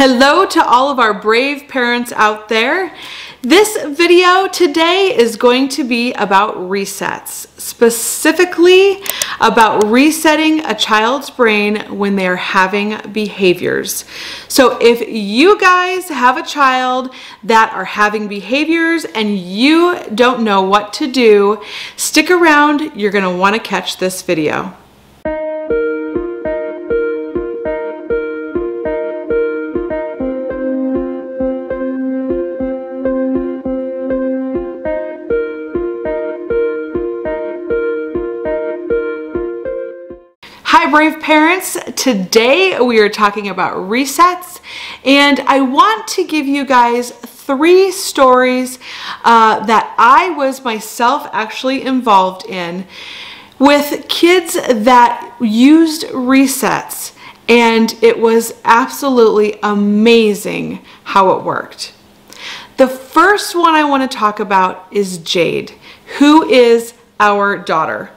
Hello to all of our brave parents out there. This video today is going to be about resets, specifically about resetting a child's brain when they're having behaviors. So if you guys have a child that are having behaviors and you don't know what to do, stick around, you're gonna wanna catch this video. Brave Parents, today we are talking about resets and I want to give you guys three stories uh, that I was myself actually involved in with kids that used resets and it was absolutely amazing how it worked. The first one I want to talk about is Jade, who is our daughter.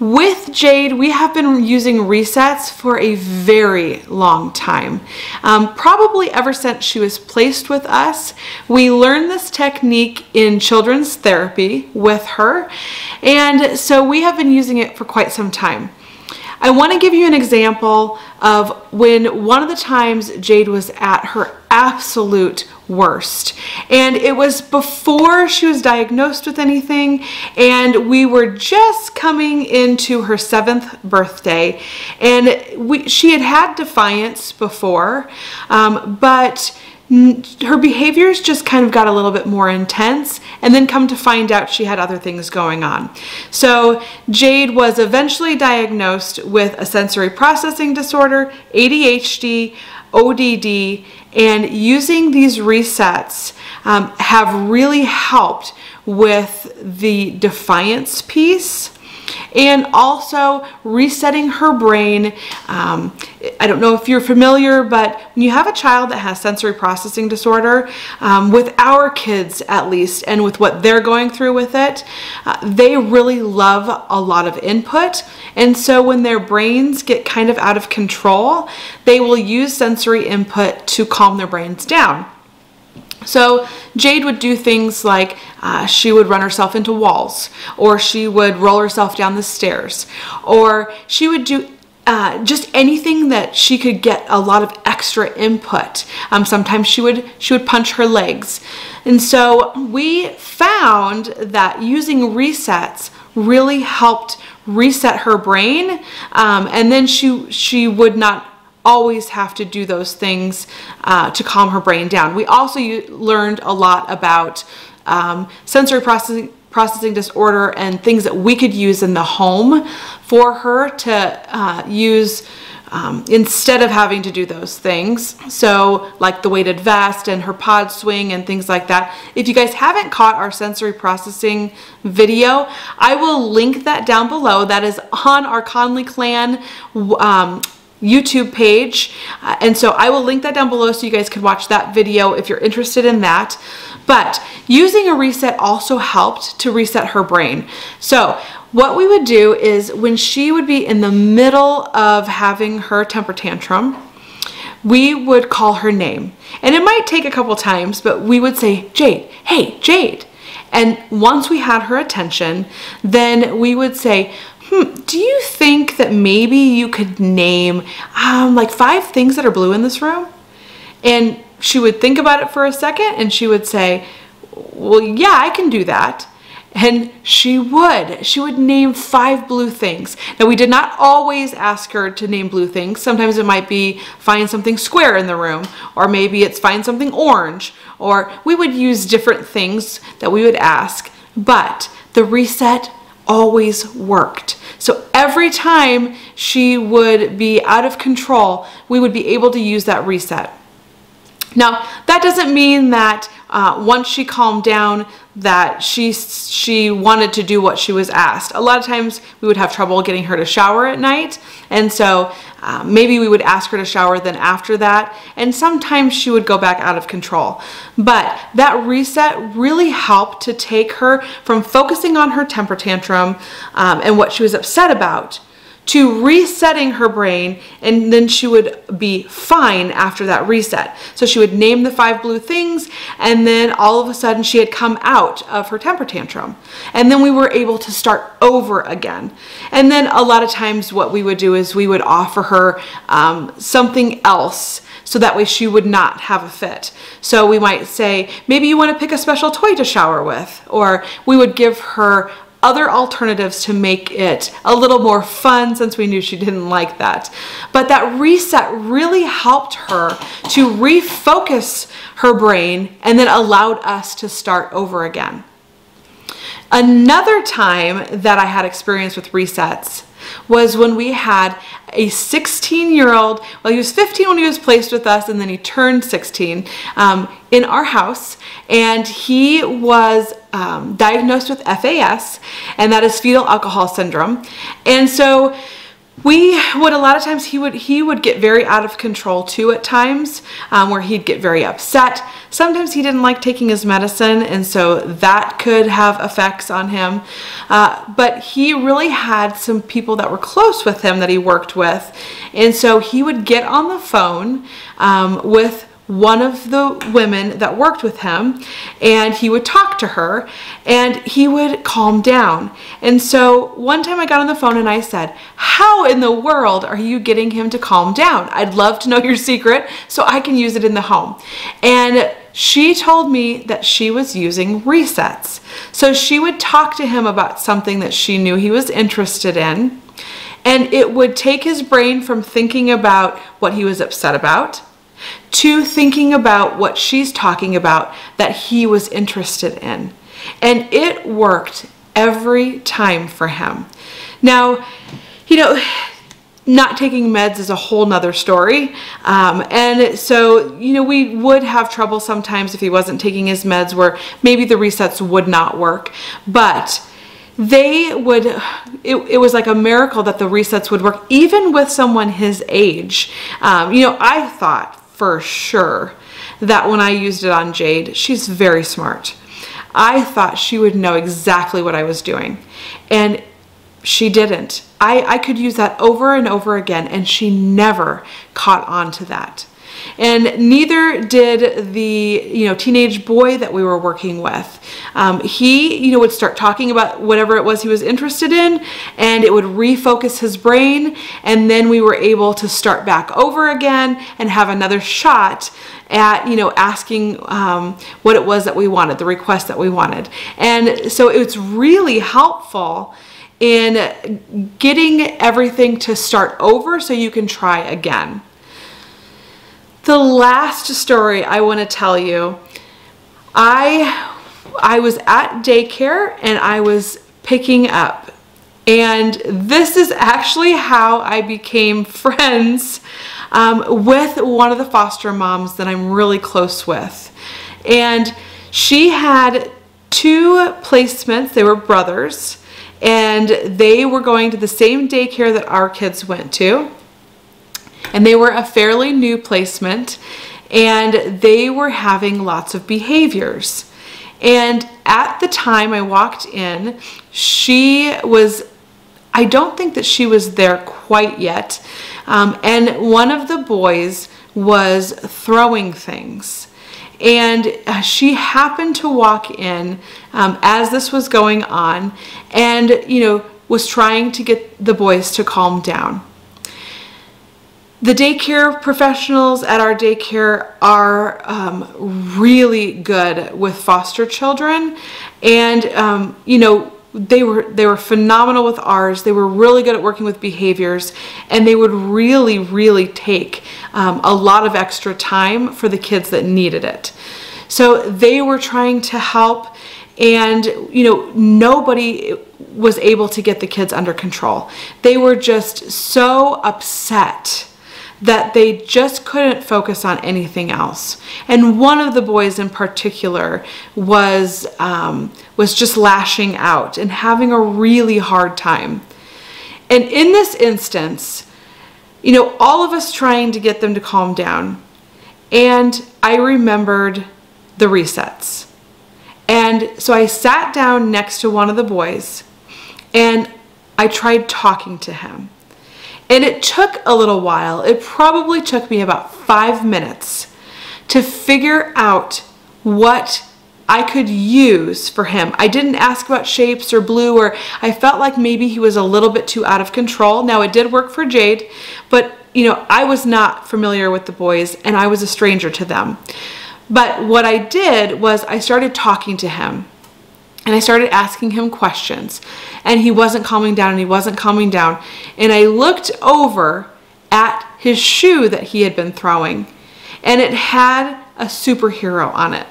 With Jade, we have been using resets for a very long time. Um, probably ever since she was placed with us. We learned this technique in children's therapy with her, and so we have been using it for quite some time. I want to give you an example of when one of the times Jade was at her absolute worst. And it was before she was diagnosed with anything, and we were just coming into her seventh birthday. And we, she had had defiance before, um, but her behaviors just kind of got a little bit more intense and then come to find out she had other things going on. So Jade was eventually diagnosed with a sensory processing disorder, ADHD, ODD, and using these resets um, have really helped with the defiance piece and also resetting her brain. Um, I don't know if you're familiar, but when you have a child that has sensory processing disorder, um, with our kids at least, and with what they're going through with it, uh, they really love a lot of input. And so when their brains get kind of out of control, they will use sensory input to calm their brains down. So Jade would do things like uh, she would run herself into walls, or she would roll herself down the stairs, or she would do uh, just anything that she could get a lot of extra input. Um, sometimes she would she would punch her legs, and so we found that using resets really helped reset her brain, um, and then she she would not always have to do those things uh, to calm her brain down. We also learned a lot about um, sensory processing processing disorder and things that we could use in the home for her to uh, use um, instead of having to do those things. So like the weighted vest and her pod swing and things like that. If you guys haven't caught our sensory processing video, I will link that down below. That is on our Connley Clan um, YouTube page. Uh, and so I will link that down below so you guys can watch that video if you're interested in that. But using a reset also helped to reset her brain. So what we would do is when she would be in the middle of having her temper tantrum, we would call her name. And it might take a couple times, but we would say, Jade, hey, Jade. And once we had her attention, then we would say, hmm, do you that maybe you could name um, like five things that are blue in this room? And she would think about it for a second and she would say, well, yeah, I can do that. And she would. She would name five blue things. Now, we did not always ask her to name blue things. Sometimes it might be find something square in the room, or maybe it's find something orange, or we would use different things that we would ask. But the reset always worked. So every time she would be out of control, we would be able to use that reset. Now, that doesn't mean that uh, once she calmed down that she she wanted to do what she was asked. A lot of times we would have trouble getting her to shower at night and so uh, maybe we would ask her to shower then after that and sometimes she would go back out of control. But that reset really helped to take her from focusing on her temper tantrum um, and what she was upset about to resetting her brain and then she would be fine after that reset. So she would name the five blue things and then all of a sudden she had come out of her temper tantrum. And then we were able to start over again. And then a lot of times what we would do is we would offer her um, something else so that way she would not have a fit. So we might say, maybe you want to pick a special toy to shower with, or we would give her other alternatives to make it a little more fun since we knew she didn't like that. But that reset really helped her to refocus her brain and then allowed us to start over again. Another time that I had experience with resets was when we had a 16 year old, well, he was 15 when he was placed with us, and then he turned 16 um, in our house. And he was um, diagnosed with FAS, and that is fetal alcohol syndrome. And so we would a lot of times he would he would get very out of control too at times um, where he'd get very upset. Sometimes he didn't like taking his medicine and so that could have effects on him. Uh, but he really had some people that were close with him that he worked with and so he would get on the phone um, with one of the women that worked with him and he would talk to her and he would calm down. And so one time I got on the phone and I said, How in the world are you getting him to calm down? I'd love to know your secret so I can use it in the home. And she told me that she was using resets. So she would talk to him about something that she knew he was interested in. And it would take his brain from thinking about what he was upset about to thinking about what she's talking about that he was interested in. And it worked every time for him. Now, you know, not taking meds is a whole nother story. Um, and so, you know, we would have trouble sometimes if he wasn't taking his meds where maybe the resets would not work. But they would, it, it was like a miracle that the resets would work even with someone his age. Um, you know, I thought for sure that when I used it on Jade, she's very smart. I thought she would know exactly what I was doing. And she didn't. I, I could use that over and over again, and she never caught on to that. And neither did the you know teenage boy that we were working with. Um, he you know would start talking about whatever it was he was interested in, and it would refocus his brain. And then we were able to start back over again and have another shot at you know asking um, what it was that we wanted, the request that we wanted. And so it's really helpful in getting everything to start over so you can try again. The last story I want to tell you, I I was at daycare and I was picking up. And this is actually how I became friends um, with one of the foster moms that I'm really close with. And she had two placements, they were brothers, and they were going to the same daycare that our kids went to and they were a fairly new placement and they were having lots of behaviors. And at the time I walked in, she was, I don't think that she was there quite yet. Um, and one of the boys was throwing things. And uh, she happened to walk in um, as this was going on and, you know, was trying to get the boys to calm down. The daycare professionals at our daycare are um, really good with foster children, and um, you know they were they were phenomenal with ours. They were really good at working with behaviors, and they would really really take um, a lot of extra time for the kids that needed it. So they were trying to help, and you know nobody was able to get the kids under control. They were just so upset that they just couldn't focus on anything else. And one of the boys in particular was, um, was just lashing out and having a really hard time. And in this instance, you know, all of us trying to get them to calm down. And I remembered the resets. And so I sat down next to one of the boys and I tried talking to him. And it took a little while. It probably took me about five minutes to figure out what I could use for him. I didn't ask about shapes or blue or I felt like maybe he was a little bit too out of control. Now it did work for Jade, but you know, I was not familiar with the boys and I was a stranger to them. But what I did was I started talking to him and I started asking him questions and he wasn't calming down and he wasn't calming down. And I looked over at his shoe that he had been throwing and it had a superhero on it.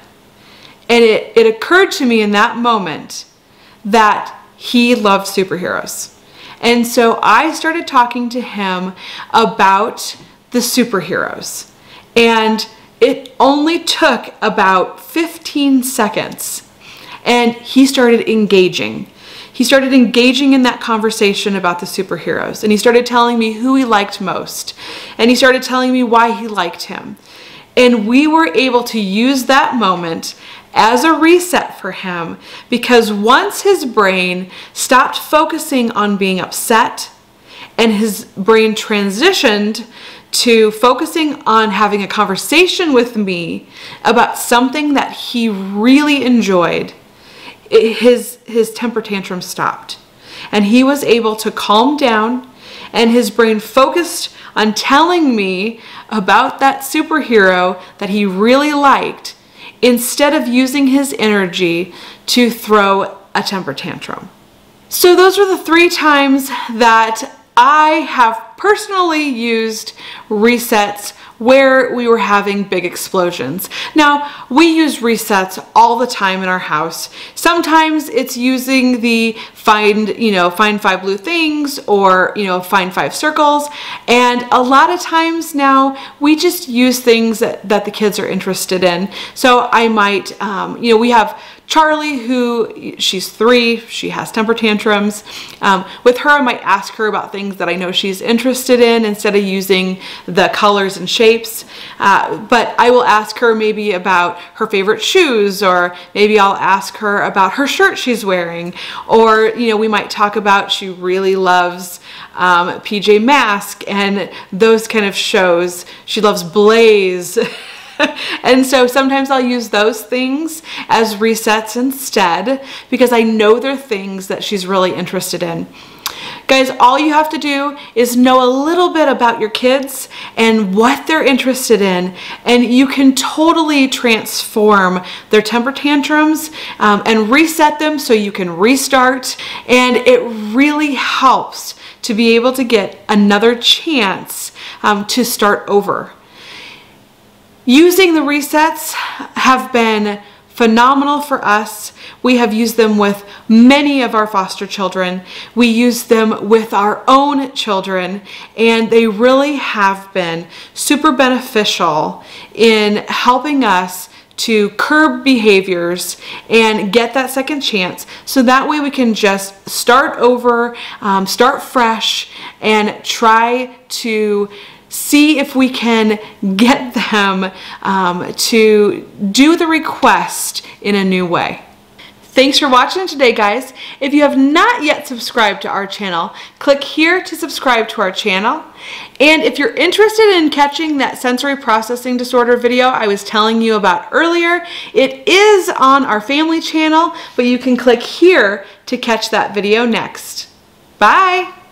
And it, it occurred to me in that moment that he loved superheroes. And so I started talking to him about the superheroes. And it only took about 15 seconds and he started engaging. He started engaging in that conversation about the superheroes and he started telling me who he liked most and he started telling me why he liked him. And we were able to use that moment as a reset for him because once his brain stopped focusing on being upset and his brain transitioned to focusing on having a conversation with me about something that he really enjoyed, his, his temper tantrum stopped. And he was able to calm down and his brain focused on telling me about that superhero that he really liked instead of using his energy to throw a temper tantrum. So those are the three times that I have personally used resets where we were having big explosions. Now, we use resets all the time in our house. Sometimes it's using the find, you know, find five blue things or, you know, find five circles. And a lot of times now we just use things that, that the kids are interested in. So I might, um, you know, we have Charlie, who she's three, she has temper tantrums. Um, with her, I might ask her about things that I know she's interested in instead of using the colors and shapes. Uh, but I will ask her maybe about her favorite shoes, or maybe I'll ask her about her shirt she's wearing, or you know, we might talk about she really loves um, PJ Mask and those kind of shows. She loves Blaze. and so sometimes I'll use those things as resets instead because I know they're things that she's really interested in. Guys, all you have to do is know a little bit about your kids and what they're interested in, and you can totally transform their temper tantrums um, and reset them so you can restart. And it really helps to be able to get another chance um, to start over. Using the resets have been phenomenal for us. We have used them with many of our foster children. We use them with our own children, and they really have been super beneficial in helping us to curb behaviors and get that second chance so that way we can just start over, um, start fresh, and try to see if we can get them um, to do the request in a new way. Thanks for watching today, guys. If you have not yet subscribed to our channel, click here to subscribe to our channel. And if you're interested in catching that sensory processing disorder video I was telling you about earlier, it is on our family channel, but you can click here to catch that video next. Bye!